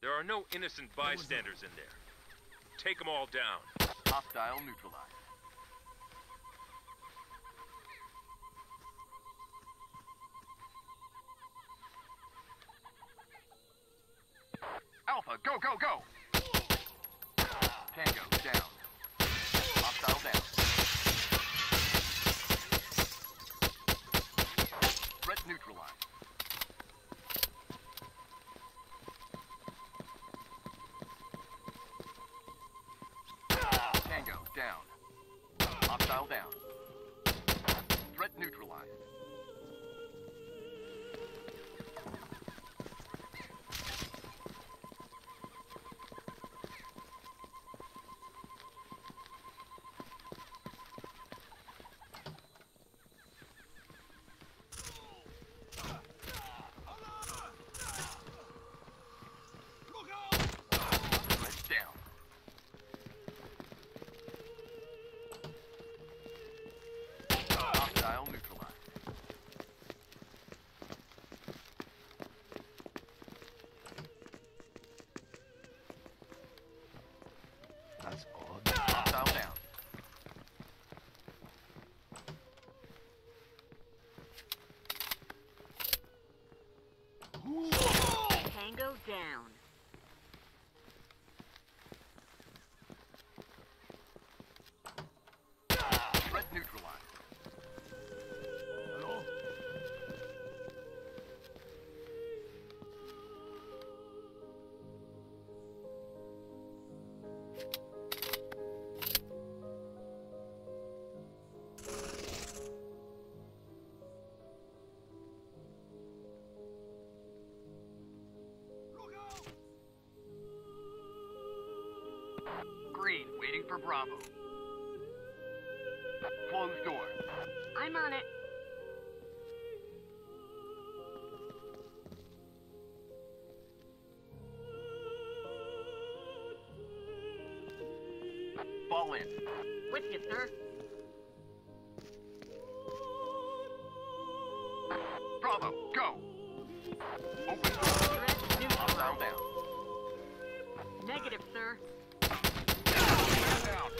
There are no innocent bystanders in there. Take them all down. Hostile neutralized. Alpha, go, go, go! Tango, down. Hostile down. Threat neutralized. Down. Hostile down. Threat neutralized. Threat down. Hostile neutralized. That's odd. Hostile down. Tango down. Threat neutralized. Hello? Green, waiting for Bravo. Closed door. I'm on it. Fall in. With you, sir. Bravo, go! Open door. Threat Hostile down. Negative, sir. Down.